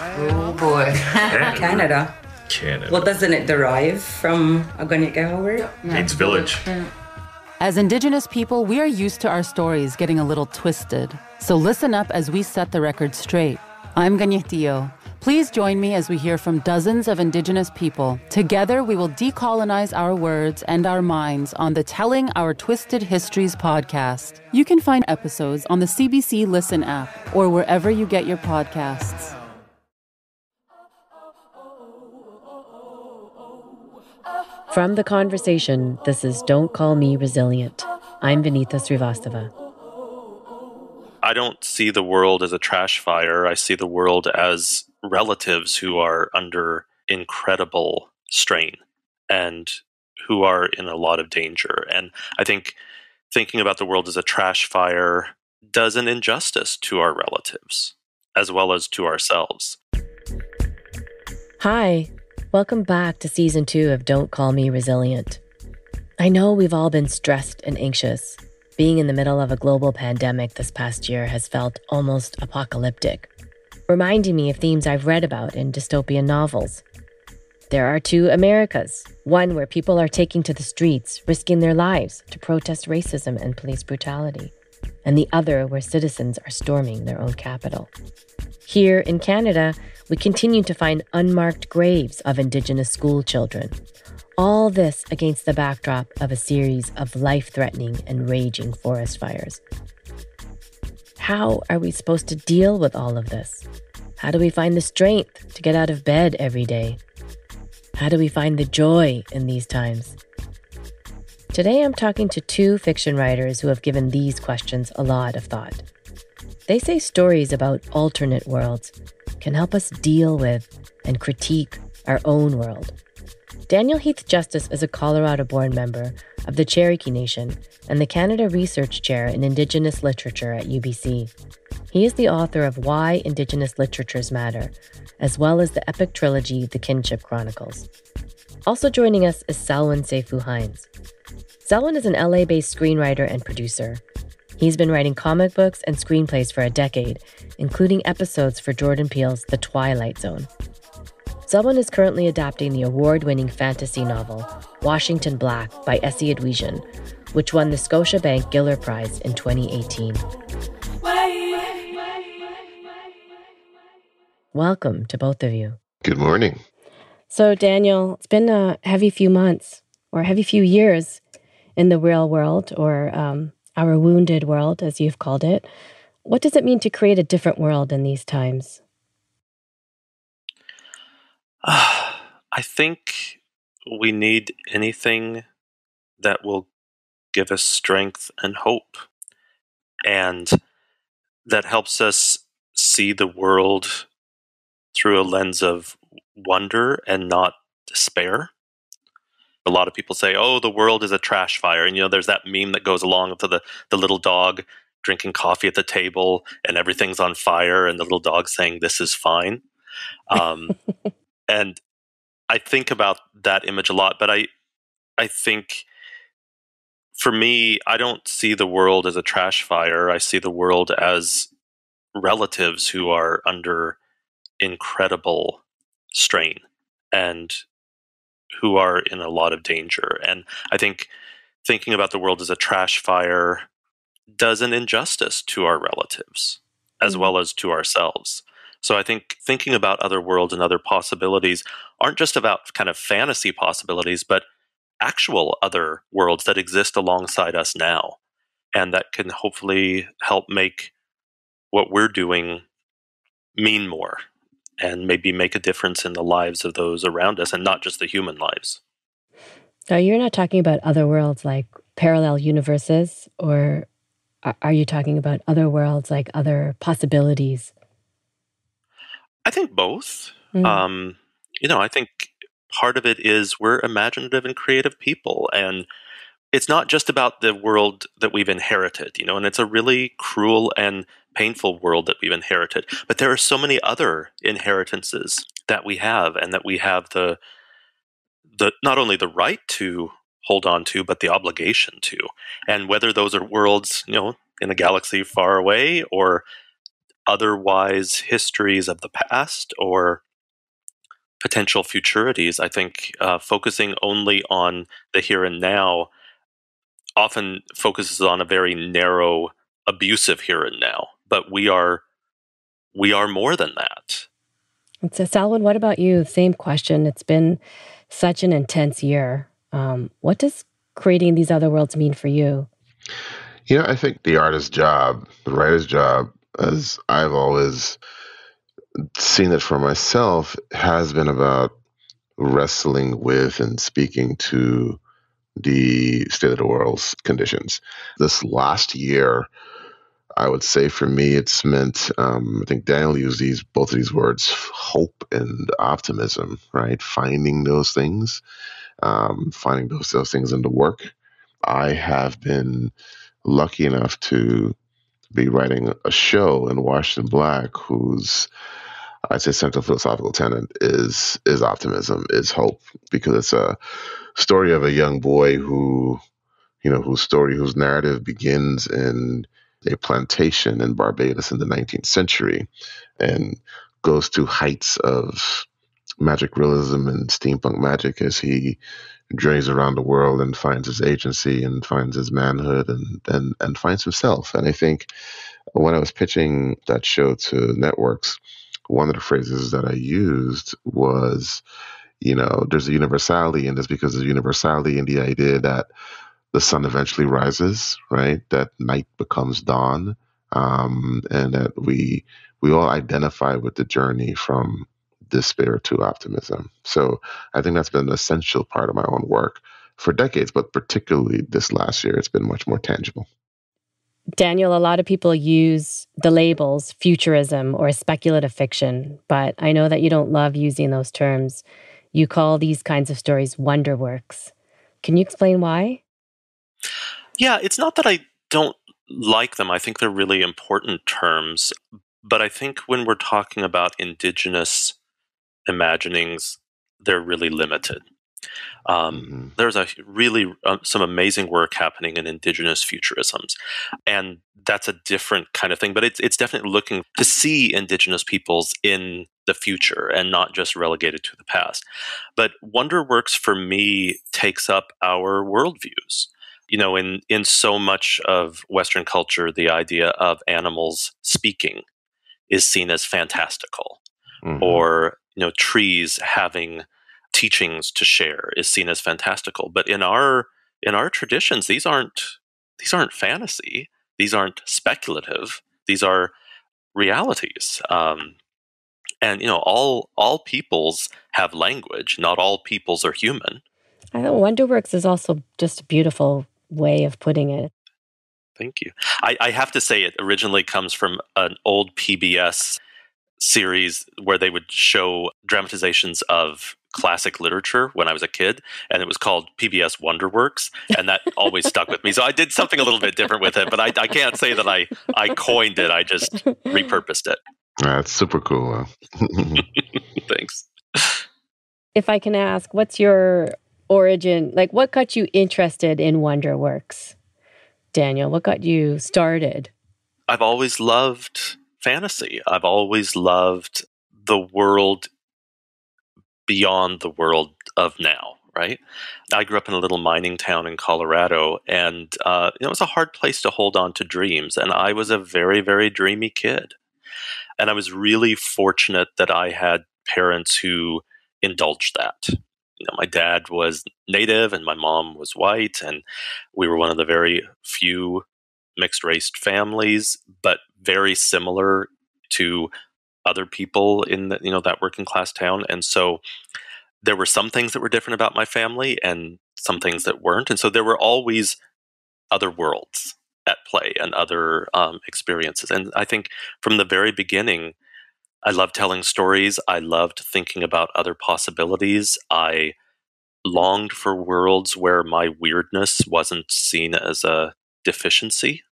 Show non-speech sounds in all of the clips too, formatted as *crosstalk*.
Oh boy. *laughs* Canada. Canada. Well, doesn't it derive from Agunyika word? Means village. As Indigenous people, we are used to our stories getting a little twisted. So listen up as we set the record straight. I'm Kaniehtiio. Please join me as we hear from dozens of Indigenous people. Together, we will decolonize our words and our minds on the Telling Our Twisted Histories podcast. You can find episodes on the CBC Listen app or wherever you get your podcasts. From the conversation, this is Don't Call Me Resilient. I'm Vinita Srivastava. I don't see the world as a trash fire. I see the world as relatives who are under incredible strain and who are in a lot of danger. And I think thinking about the world as a trash fire does an injustice to our relatives as well as to ourselves. Hi, welcome back to season two of Don't Call Me Resilient. I know we've all been stressed and anxious. Being in the middle of a global pandemic this past year has felt almost apocalyptic, reminding me of themes I've read about in dystopian novels. There are two Americas one where people are taking to the streets, risking their lives to protest racism and police brutality, and the other where citizens are storming their own capital. Here in Canada, we continue to find unmarked graves of Indigenous school children. All this against the backdrop of a series of life threatening and raging forest fires. How are we supposed to deal with all of this? How do we find the strength to get out of bed every day? How do we find the joy in these times? Today, I'm talking to two fiction writers who have given these questions a lot of thought. They say stories about alternate worlds can help us deal with and critique our own world. Daniel Heath Justice is a Colorado born member of the Cherokee Nation and the Canada Research Chair in Indigenous Literature at UBC. He is the author of Why Indigenous Literatures Matter, as well as the epic trilogy The Kinship Chronicles. Also joining us is Selwyn Seyfu Hinds. Selwyn is an LA based screenwriter and producer. He's been writing comic books and screenplays for a decade, including episodes for Jordan Peele's The Twilight Zone. Selwyn is currently adapting the award winning fantasy novel Washington Black by Esi Edugyan, which won the Scotiabank Giller Prize in 2018. Welcome to both of you. Good morning. So, Daniel, it's been a heavy few months or a heavy few years in the real world or um, our wounded world, as you've called it. What does it mean to create a different world in these times? Uh, *sighs* I think we need anything that will give us strength and hope and that helps us see the world through a lens of wonder and not despair. A lot of people say, "Oh, the world is a trash fire," and you know, there's that meme that goes along with the the little dog drinking coffee at the table, and everything's on fire, and the little dog saying, "This is fine." Um, *laughs* and I think about that image a lot, but I I think for me, I don't see the world as a trash fire. I see the world as relatives who are under incredible strain and who are in a lot of danger. And I think thinking about the world as a trash fire does an injustice to our relatives as Mm. well as to ourselves. So I think thinking about other worlds and other possibilities aren't just about kind of fantasy possibilities, but actual other worlds that exist alongside us now and that can hopefully help make what we're doing mean more and maybe make a difference in the lives of those around us and not just the human lives. Now, you're not talking about other worlds like parallel universes, or are you talking about other worlds like other possibilities? I think both. Mm. Um, you know, I think part of it is we're imaginative and creative people, and it's not just about the world that we've inherited, you know, and it's a really cruel and painful world that we've inherited. But there are so many other inheritances that we have, and that we have the the not only the right to hold on to, but the obligation to. And whether those are worlds, you know, in a galaxy far away or otherwise histories of the past or potential futurities. I think uh, focusing only on the here and now often focuses on a very narrow, abusive here and now. But we are we are more than that. So, Selwyn, what about you? Same question. It's been such an intense year. Um, what does creating these other worlds mean for you? You know, I think the artist's job, the writer's job, as I've always seen it for myself, has been about wrestling with and speaking to the state of the world's conditions. This last year, I would say for me, it's meant. Um, I think Daniel used these both of these words: hope and optimism. Right, finding those things, um, finding those those things in the work. I have been lucky enough to be writing a show in Washington Black, whose I'd say central philosophical tenet is is optimism, is hope, because it's a story of a young boy who, you know, whose story, whose narrative begins in a plantation in Barbados in the 19th century and goes to heights of magic realism and steampunk magic as he journeys around the world and finds his agency and finds his manhood and, and, and finds himself. And I think when I was pitching that show to networks, one of the phrases that I used was, you know, there's a universality in this because there's universality in the idea that the sun eventually rises, right? That night becomes dawn, um, and that we we all identify with the journey from despair to optimism. So I think that's been an essential part of my own work for decades, but particularly this last year, it's been much more tangible. Daniel, a lot of people use the labels futurism or speculative fiction, but I know that you don't love using those terms. You call these kinds of stories wonder works. Can you explain why? Yeah, it's not that I don't like them. I think they're really important terms. But I think when we're talking about indigenous imaginings, they're really limited. Um, mm-hmm. There's a really uh, some amazing work happening in indigenous futurisms, and that's a different kind of thing. But it's it's definitely looking to see indigenous peoples in the future and not just relegated to the past. But Wonderworks for me takes up our worldviews you know, in in so much of Western culture, the idea of animals speaking is seen as fantastical, mm-hmm. or you know, trees having teachings to share is seen as fantastical. But in our in our traditions, these aren't these aren't fantasy. These aren't speculative. These are realities. Um, and you know, all all peoples have language. Not all peoples are human. I think Wonderworks is also just a beautiful way of putting it. Thank you. I, I have to say, it originally comes from an old PBS series where they would show dramatizations of classic literature when I was a kid, and it was called PBS Wonderworks, and that always stuck with me. So I did something a little bit different with it, but I, I can't say that I I coined it. I just repurposed it. Ah, That's super cool. *laughs* *laughs* Thanks. If I can ask, what's your origin? Like, what got you interested in Wonderworks, Daniel? What got you started? I've always loved fantasy. I've always loved the world beyond the world of now. Right. I grew up in a little mining town in Colorado, and uh, it was a hard place to hold on to dreams. And I was a very, very dreamy kid. And I was really fortunate that I had parents who indulged that you know, my dad was native and my mom was white, and we were one of the very few mixed race families, but very similar to other people in the, you know that working class town. And so there were some things that were different about my family and some things that weren't. And so there were always other worlds at play and other um, experiences. And I think from the very beginning, I loved telling stories. I loved thinking about other possibilities. I longed for worlds where my weirdness wasn't seen as a deficiency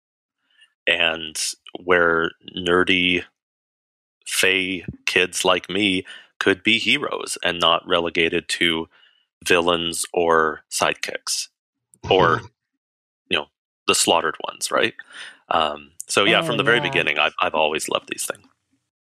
and where nerdy fey kids like me could be heroes and not relegated to villains or sidekicks or *laughs* you know the slaughtered ones right Um, so yeah, Oh, from the very beginning, I've I've always loved these things.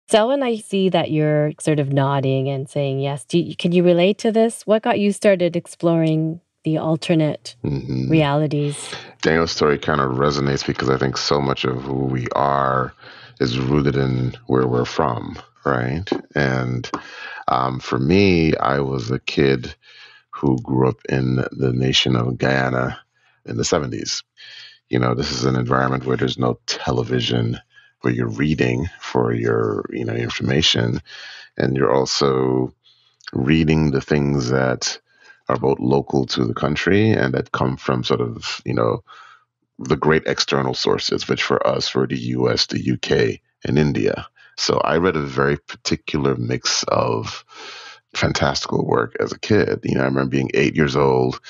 Selwyn, I see that you're sort of nodding and saying yes. Do you, can you relate to this? What got you started exploring the alternate Mhm. realities? Daniel's story kind of resonates because I think so much of who we are is rooted in where we're from, right? And um, for me, I was a kid who grew up in the nation of Guyana in the 70s. You know, this is an environment where there's no television, where you're reading for your, you know, information, and you're also reading the things that are both local to the country and that come from sort of, you know, the great external sources, which for us were the US, the UK, and India. So I read a very particular mix of fantastical work as a kid. You know, I remember being eight years old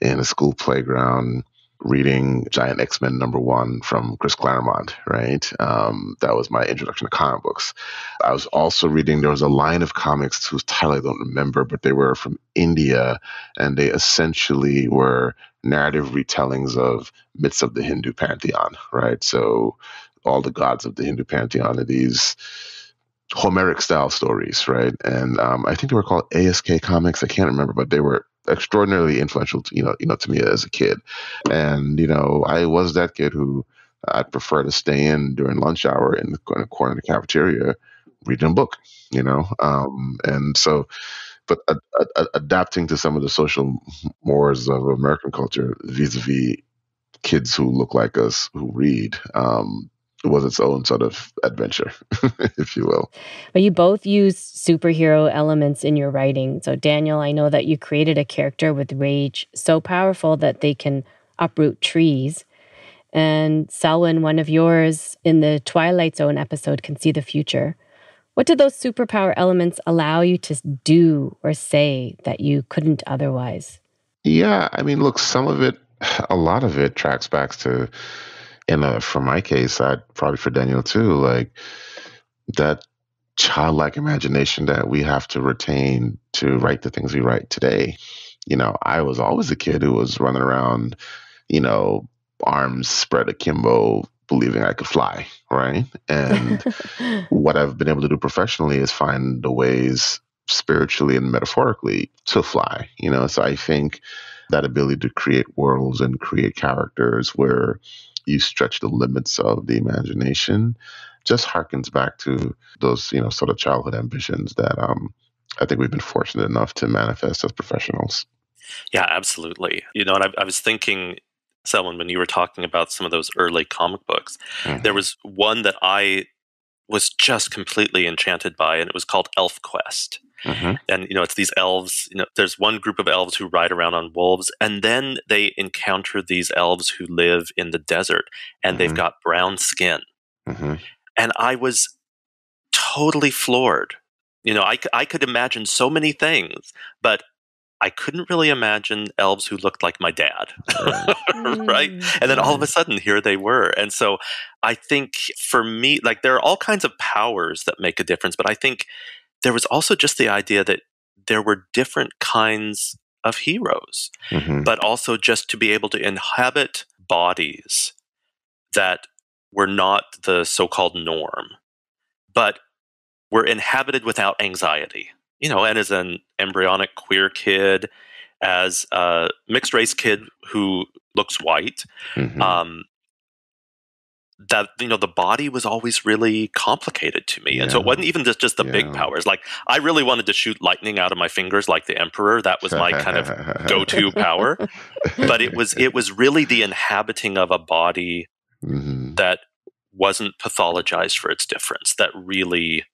in a school playground reading Giant X Men number one from Chris Claremont, right? Um, that was my introduction to comic books. I was also reading, there was a line of comics whose title I don't remember, but they were from India and they essentially were narrative retellings of myths of the Hindu pantheon, right? So all the gods of the Hindu pantheon are these Homeric style stories, right? And um, I think they were called ASK comics. I can't remember, but they were extraordinarily influential, to, you know, you know, to me as a kid. And you know, I was that kid who I'd prefer to stay in during lunch hour in the, in the corner of the cafeteria reading a book, you know. Um, and so, but a, a, adapting to some of the social mores of American culture vis-a-vis kids who look like us who read um, was its own sort of adventure, *laughs* if you will. But you both use superhero elements in your writing. So, Daniel, I know that you created a character with rage so powerful that they can uproot trees. And Selwyn, one of yours in the Twilight Zone episode, can see the future. What do those superpower elements allow you to do or say that you couldn't otherwise? Yeah, I mean, look, some of it, *sighs* a lot of it tracks back to, in a, uh, for my case, I probably for Daniel too, like that childlike imagination that we have to retain to write the things we write today. You know, I was always a kid who was running around, you know, arms spread akimbo, believing I could fly, right? And *laughs* what I've been able to do professionally is find the ways spiritually and metaphorically to fly, you know? So I think that ability to create worlds and create characters where you stretch the limits of the imagination just harkens back to those, you know, sort of childhood ambitions that um, I think we've been fortunate enough to manifest as professionals. Yeah, absolutely. You know, and I, I was thinking, Selwyn, when you were talking about some of those early comic books, Mhm. there was one that I was just completely enchanted by, and it was called Elf Quest. Mhm. And you know, it's these elves. You know, there's one group of elves who ride around on wolves, and then they encounter these elves who live in the desert, and they've Mhm. got brown skin. Mhm. And I was totally floored. You know, I, I could imagine so many things, but I couldn't really imagine elves who looked like my dad. right? *laughs* And then all of a sudden, here they were. And so I think for me, like there are all kinds of powers that make a difference, but I think there was also just the idea that there were different kinds of heroes, Mhm. but also just to be able to inhabit bodies that were not the so called norm, but were inhabited without anxiety. You know, and as an embryonic queer kid, as a mixed race kid who looks white, Mhm. um, that you know the body was always really complicated to me, and so it wasn't even just just the big powers. Like I really wanted to shoot lightning out of my fingers like the emperor. That was my kind of *laughs* go-to power. But it was it was really the inhabiting of a body Mhm. that wasn't pathologized for its difference that really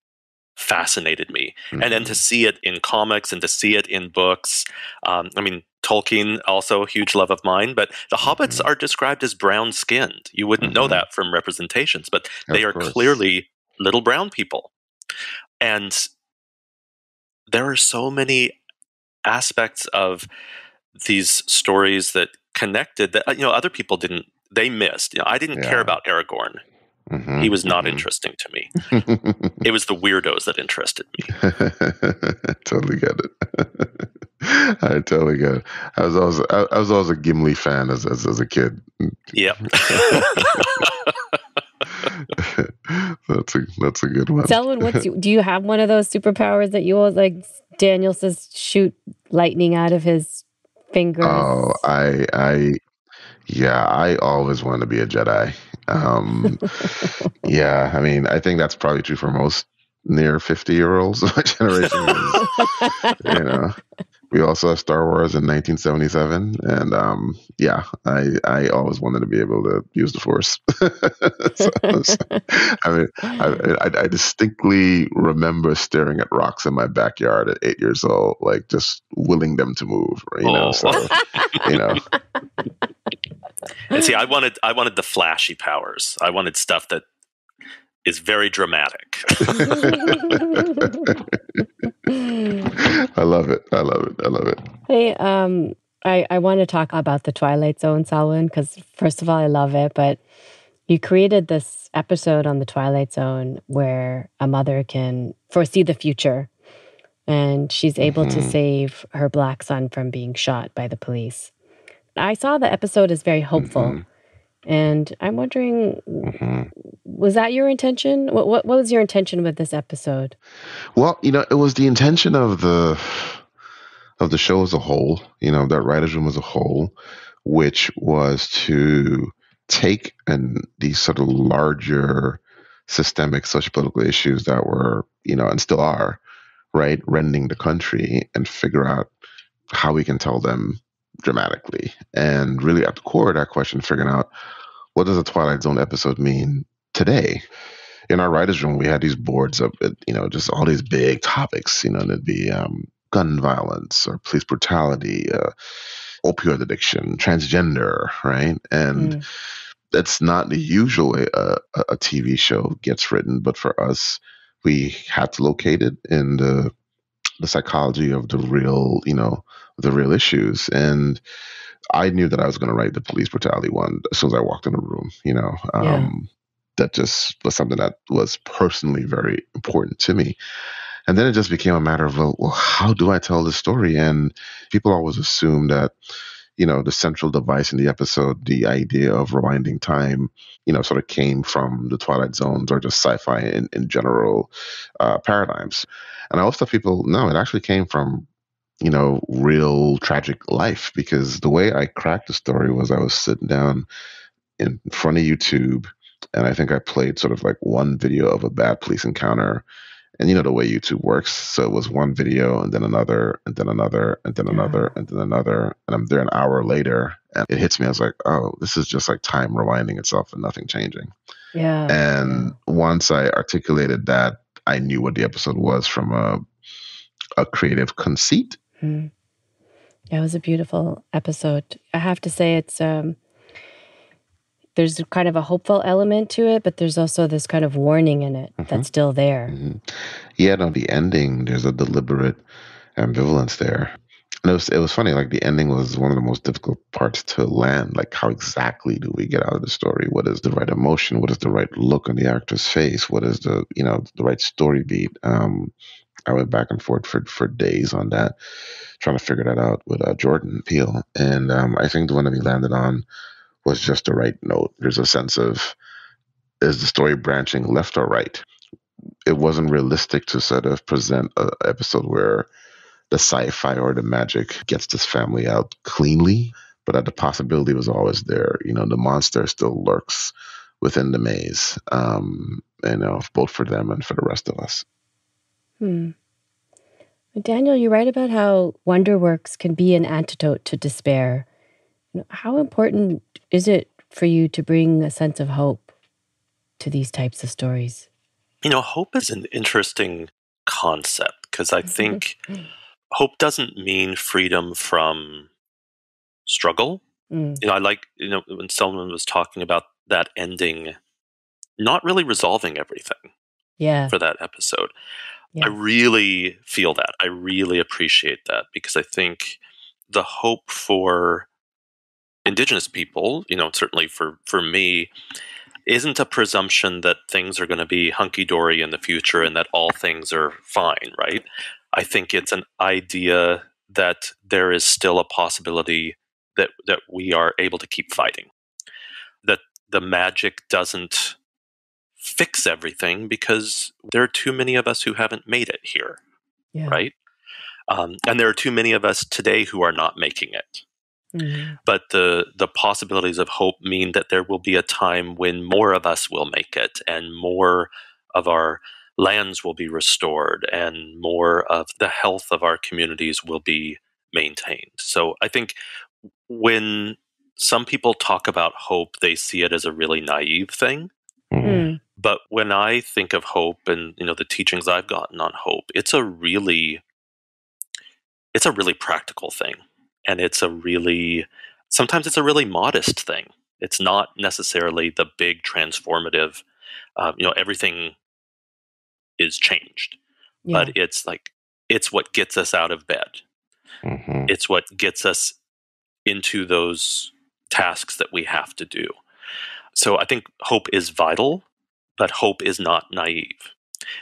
fascinated me. And then to see it in comics and to see it in books um, i mean tolkien also a huge love of mine but the hobbits are described as brown skinned you wouldn't know Mhm. that from representations but Of they are course. clearly little brown people. And there are so many aspects of these stories that connected that you know other people didn't they missed. You know i didn't care about aragorn Mhm. he was not Mhm. interesting to me *laughs* it was the weirdos that interested me *laughs* totally get it. *laughs* I totally get it. I was always I, I was always a Gimli fan as as, as a kid. Yeah. that's a that's a good one. Selwyn, what's you, do you have one of those superpowers that you always like? Daniel says, shoot lightning out of his fingers. Oh, I I yeah, I always wanted to be a Jedi. Um, yeah, I mean, I think that's probably true for most near 50 year olds of *laughs* my generation. you know, we also have Star Wars in 1977, and um, yeah, I I always wanted to be able to use the Force. *laughs* so, so, I mean, I, I, I, distinctly remember staring at rocks in my backyard at eight years old, like just willing them to move. You know, oh. so you know. *laughs* And see, I wanted I wanted the flashy powers. I wanted stuff that is very dramatic. *laughs* I love it. I love it. I love it. Hey, um, I, I want to talk about the Twilight Zone, Selwyn, because first of all, I love it, but you created this episode on the Twilight Zone where a mother can foresee the future and she's able mm-hmm. to save her black son from being shot by the police. I saw the episode as very hopeful. Mm-hmm. And I'm wondering, mm-hmm. was that your intention? What, what what was your intention with this episode? Well, you know, it was the intention of the of the show as a whole. You know, that writers' room as a whole, which was to take and these sort of larger systemic social political issues that were, you know, and still are, right, rending the country, and figure out how we can tell them dramatically. And really, at the core of that question, figuring out what does a Twilight Zone episode mean today? In our writers' room, we had these boards of, you know, just all these big topics. You know, there'd be um, gun violence or police brutality, uh, opioid addiction, transgender, right? And mm. that's not the usual way a, a TV show gets written, but for us, we had to locate it in the the psychology of the real, you know, the real issues. And I knew that I was going to write the police brutality one as soon as I walked in the room. You know, um, yeah. that just was something that was personally very important to me. And then it just became a matter of, well, well how do I tell this story? And people always assume that, you know, the central device in the episode, the idea of rewinding time, you know, sort of came from the Twilight Zones or just sci fi in, in general uh, paradigms. And I always tell people, no, it actually came from you know, real tragic life because the way I cracked the story was I was sitting down in front of YouTube and I think I played sort of like one video of a bad police encounter. And you know the way YouTube works. So it was one video and then another and then another and then another and then another. And I'm there an hour later and it hits me. I was like, oh, this is just like time rewinding itself and nothing changing. Yeah. And once I articulated that, I knew what the episode was from a a creative conceit Mm. It was a beautiful episode. I have to say, it's um, there's kind of a hopeful element to it, but there's also this kind of warning in it mm-hmm. that's still there. Mm-hmm. Yeah, no, the ending there's a deliberate ambivalence there. And it was it was funny. Like the ending was one of the most difficult parts to land. Like how exactly do we get out of the story? What is the right emotion? What is the right look on the actor's face? What is the you know the right story beat? Um, I went back and forth for, for days on that, trying to figure that out with uh, Jordan Peele. And um, I think the one that we landed on was just the right note. There's a sense of is the story branching left or right? It wasn't realistic to sort of present an episode where the sci-fi or the magic gets this family out cleanly, but that the possibility was always there. You know, the monster still lurks within the maze. Um, you know, both for them and for the rest of us. Hmm. Daniel, you write about how wonder works can be an antidote to despair. How important is it for you to bring a sense of hope to these types of stories? You know, hope is an interesting concept because I *laughs* think hope doesn't mean freedom from struggle. Mm. You know, I like, you know, when Selwyn was talking about that ending, not really resolving everything yeah. for that episode. I really feel that. I really appreciate that because I think the hope for indigenous people, you know, certainly for for me, isn't a presumption that things are going to be hunky dory in the future and that all things are fine, right? I think it's an idea that there is still a possibility that that we are able to keep fighting. That the magic doesn't fix everything because there are too many of us who haven't made it here, Yeah. right? Um, and there are too many of us today who are not making it. Mhm. But the the possibilities of hope mean that there will be a time when more of us will make it, and more of our lands will be restored, and more of the health of our communities will be maintained. So I think when some people talk about hope, they see it as a really naive thing. Mm. But when I think of hope and you know the teachings I've gotten on hope, it's a really it's a really practical thing. And it's a really sometimes it's a really modest thing. It's not necessarily the big transformative um, you know everything is changed, Yeah. but it's like it's what gets us out of bed. Mhm. It's what gets us into those tasks that we have to do. So I think hope is vital, but hope is not naive.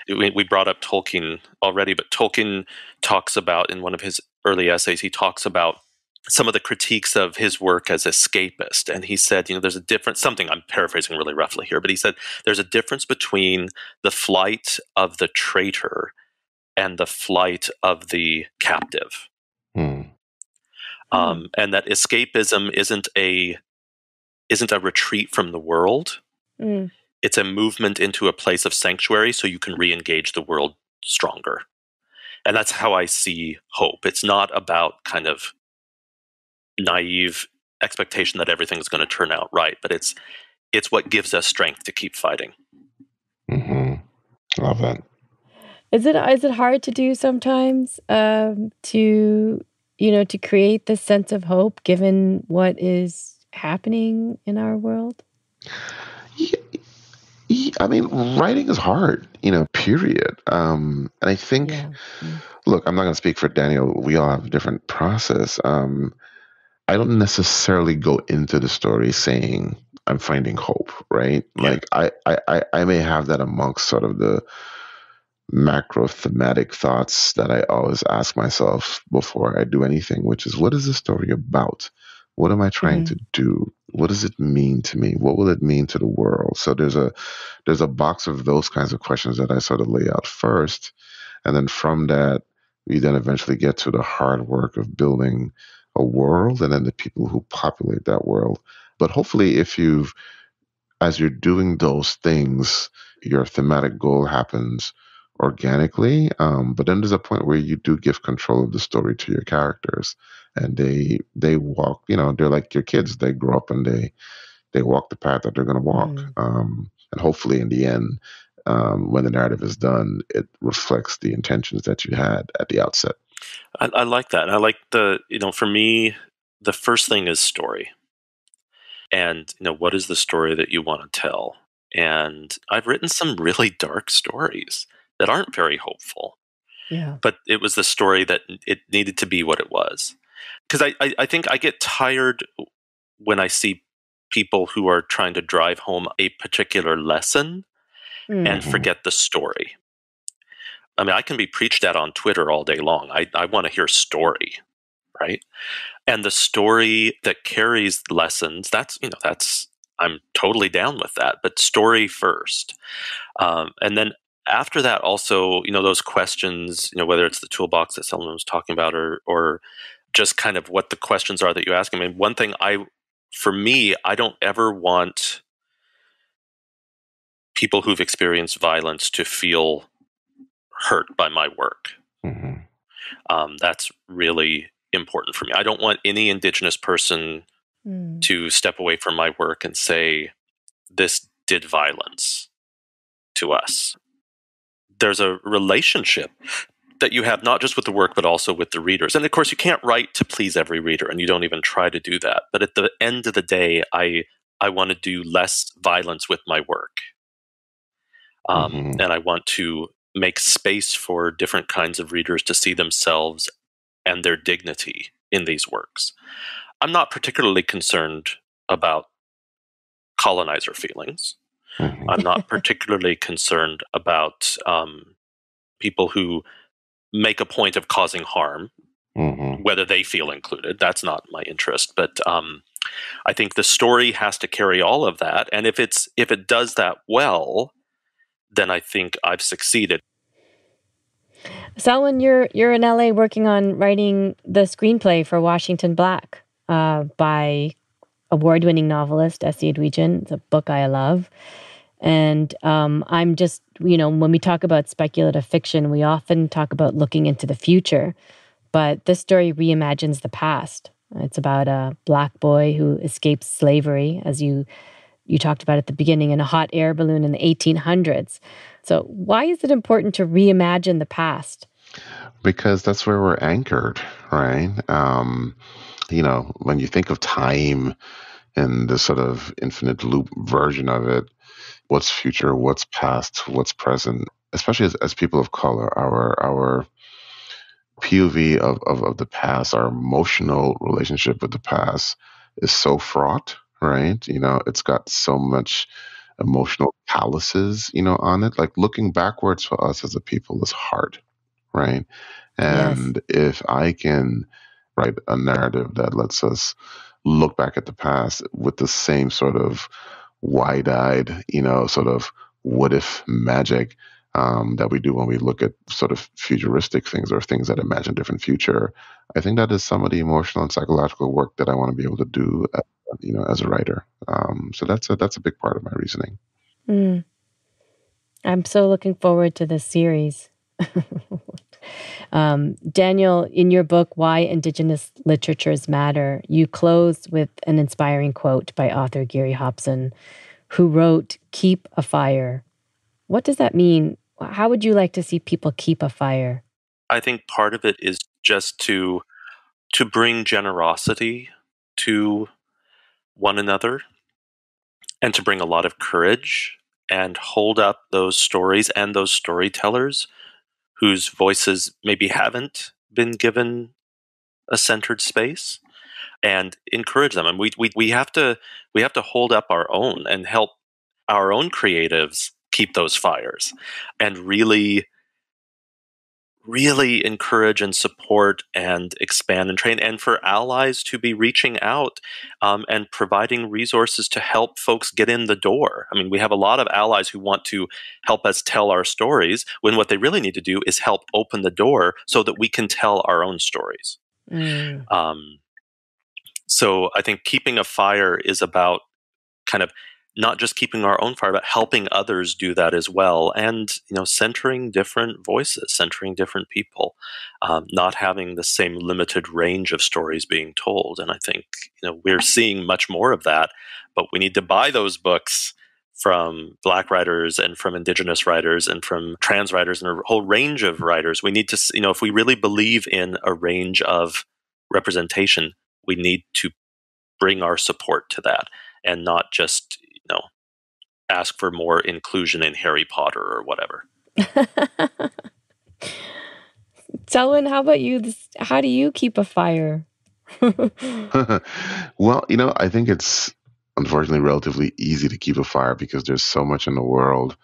We, we brought up Tolkien already, but Tolkien talks about in one of his early essays, he talks about some of the critiques of his work as escapist. And he said, you know, there's a difference, something I'm paraphrasing really roughly here, but he said there's a difference between the flight of the traitor and the flight of the captive Mm. um, and that escapism isn't a isn't a retreat from the world Mm. it's a movement into a place of sanctuary so you can re-engage the world stronger and that's how i see hope it's not about kind of naive expectation that everything's going to turn out right but it's it's what gives us strength to keep fighting Mhm. Love that. Is it is it hard to do sometimes um, to you know to create this sense of hope given what is happening in our world? Yeah, yeah, I mean, writing is hard, you know, period. Um, and I think, Yeah. Mm. look, I'm not going to speak for Daniel. We all have a different process. Um, I don't necessarily go into the story saying I'm finding hope, right? Yeah. Like I, I, I, I may have that amongst sort of the macro thematic thoughts that I always ask myself before I do anything, which is what is the story about? What am I trying mm-hmm. to do? What does it mean to me? What will it mean to the world? So there's a there's a box of those kinds of questions that I sort of lay out first. And then from that, we then eventually get to the hard work of building a world and then the people who populate that world. But hopefully if you've as you're doing those things, your thematic goal happens organically. Um, but then there's a point where you do give control of the story to your characters, and they they walk. You know, they're like your kids. They grow up and they they walk the path that they're going to walk. Mm. Um, and hopefully, in the end, um, when the narrative is done, it reflects the intentions that you had at the outset. I, I like that. And I like the, you know, for me, the first thing is story. And, you know, what is the story that you want to tell? And I've written some really dark stories that aren't very hopeful, Yeah. but it was the story that it needed to be what it was. Because I, I, I think I get tired when I see people who are trying to drive home a particular lesson Mm. and forget the story. I mean, I can be preached at on Twitter all day long. I, I want to hear story, right? And the story that carries lessons, that's, you know, that's, I'm totally down with that, but story first. Um, and then after that, also, you know, those questions, you know, whether it's the toolbox that someone was talking about or, or just kind of what the questions are that you ask. I mean, one thing I, for me, I don't ever want people who've experienced violence to feel hurt by my work. hmm Um, that's really important for me. I don't want any Indigenous person Mm. to step away from my work and say, this did violence to us. There's a relationship that you have not just with the work, but also with the readers. And of course, you can't write to please every reader, and you don't even try to do that. But at the end of the day, I, I want to do less violence with my work. Um, Mhm. And I want to make space for different kinds of readers to see themselves and their dignity in these works. I'm not particularly concerned about colonizer feelings. hmm I'm not *laughs* particularly concerned about um, people who make a point of causing harm, hmm whether they feel included. That's not my interest. But um, I think the story has to carry all of that, and if it's if it does that well, then I think I've succeeded. Selwyn, you're you're in LA working on writing the screenplay for Washington Black uh, by award-winning novelist Esi Edugyan. It's a book I love. And um, I'm just, you know, when we talk about speculative fiction, we often talk about looking into the future. But this story reimagines the past. It's about a black boy who escapes slavery, as you you talked about at the beginning, in a hot air balloon in the 1800s. So, why is it important to reimagine the past? Because that's where we're anchored, right? Um, you know, when you think of time and the sort of infinite loop version of it, what's future, what's past, what's present, especially as, as people of color, our our POV of, of, of the past, our emotional relationship with the past is so fraught, right? You know, it's got so much emotional palaces, you know, on it. Like looking backwards for us as a people is hard, right? And yes. if I can write a narrative that lets us look back at the past with the same sort of wide eyed, you know, sort of what if magic um, that we do when we look at sort of futuristic things or things that imagine different future. I think that is some of the emotional and psychological work that I want to be able to do, uh, you know, as a writer. Um, so that's a that's a big part of my reasoning. Mm. I'm so looking forward to this series. *laughs* um, Daniel, in your book, Why Indigenous Literatures Matter, you close with an inspiring quote by author Geary Hobson, who wrote, Keep a fire. What does that mean how would you like to see people keep a fire? I think part of it is just to to bring generosity to one another and to bring a lot of courage and hold up those stories and those storytellers whose voices maybe haven't been given a centered space and encourage them. And we, we, we have to we have to hold up our own and help our own creatives keep those fires and really really encourage and support and expand and train and for allies to be reaching out um, and providing resources to help folks get in the door i mean we have a lot of allies who want to help us tell our stories when what they really need to do is help open the door so that we can tell our own stories mm. um, so i think keeping a fire is about kind of not just keeping our own fire, but helping others do that as well, and you know, centering different voices, centering different people, um, not having the same limited range of stories being told. And I think you know we're seeing much more of that, but we need to buy those books from black writers and from indigenous writers and from trans writers and a whole range of writers. We need to, you know, if we really believe in a range of representation, we need to bring our support to that and not just know, ask for more inclusion in Harry Potter or whatever. *laughs* Selwyn, how about you? How do you keep a fire? *laughs* well, you know, I think it's unfortunately relatively easy to keep a fire because there's so much in the world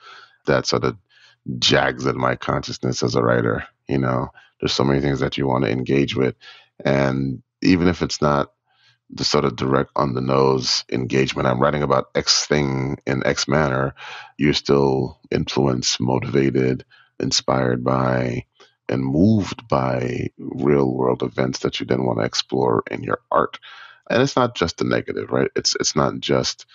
that sort of jags at my consciousness as a writer. You know, there's so many things that you want to engage with. And even if it's not the sort of direct on the nose engagement. I'm writing about X thing in X manner. You're still influenced, motivated, inspired by, and moved by real world events that you then want to explore in your art. And it's not just the negative, right? It's it's not just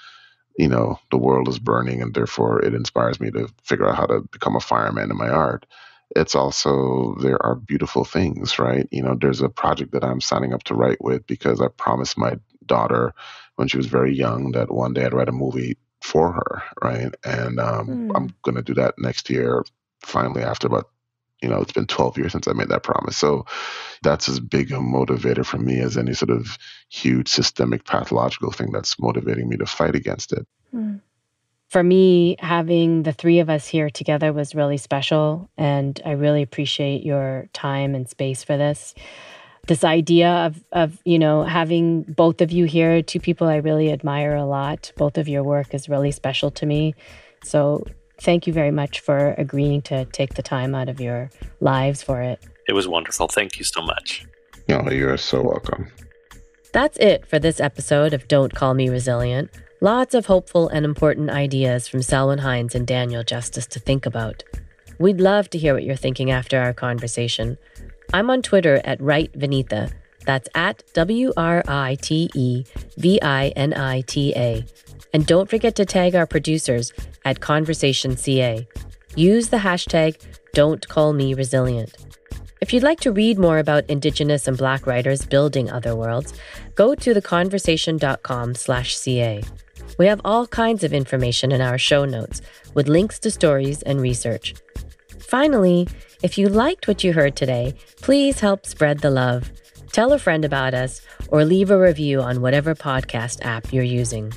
you know the world is burning and therefore it inspires me to figure out how to become a fireman in my art it's also there are beautiful things, right? You know, there's a project that I'm signing up to write with because I promised my daughter when she was very young that one day I'd write a movie for her, right? And um, mm. I'm going to do that next year, finally, after about, you know, it's been 12 years since I made that promise. So that's as big a motivator for me as any sort of huge systemic pathological thing that's motivating me to fight against it. Mm for me, having the three of us here together was really special. And I really appreciate your time and space for this. This idea of, of, you know, having both of you here, two people I really admire a lot. Both of your work is really special to me. So thank you very much for agreeing to take the time out of your lives for it. It was wonderful. Thank you so much. No, you're so welcome. That's it for this episode of Don't Call Me Resilient. Lots of hopeful and important ideas from Selwyn Hinds and Daniel Justice to think about. We'd love to hear what you're thinking after our conversation. I'm on Twitter at WriteVinita. That's at W R I T E V I N I T A. And don't forget to tag our producers at ConversationCA. Use the hashtag Don't Call Me Resilient. If you'd like to read more about Indigenous and Black writers building other worlds, go to theconversation.com slash ca. We have all kinds of information in our show notes with links to stories and research. Finally, if you liked what you heard today, please help spread the love. Tell a friend about us or leave a review on whatever podcast app you're using.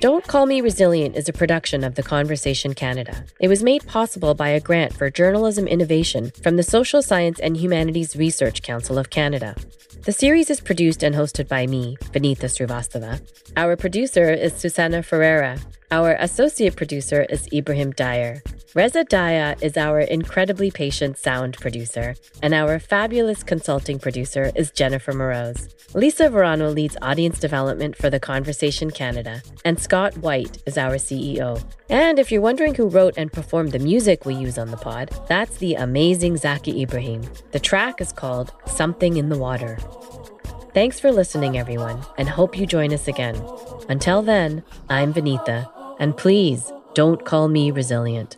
Don't Call Me Resilient is a production of The Conversation Canada. It was made possible by a grant for journalism innovation from the Social Science and Humanities Research Council of Canada. The series is produced and hosted by me, Vinita Srivastava. Our producer is Susana Ferreira. Our associate producer is Ibrahim Daair. Reza Dahya is our incredibly patient sound producer, and our fabulous consulting producer is Jennifer Moroz. Lisa Varano leads audience development for The Conversation Canada, and Scott White is our CEO. And if you're wondering who wrote and performed the music we use on the pod, that's the amazing Zaki Ibrahim. The track is called Something in the Water. Thanks for listening, everyone, and hope you join us again. Until then, I'm Vinita, and please don't call me resilient.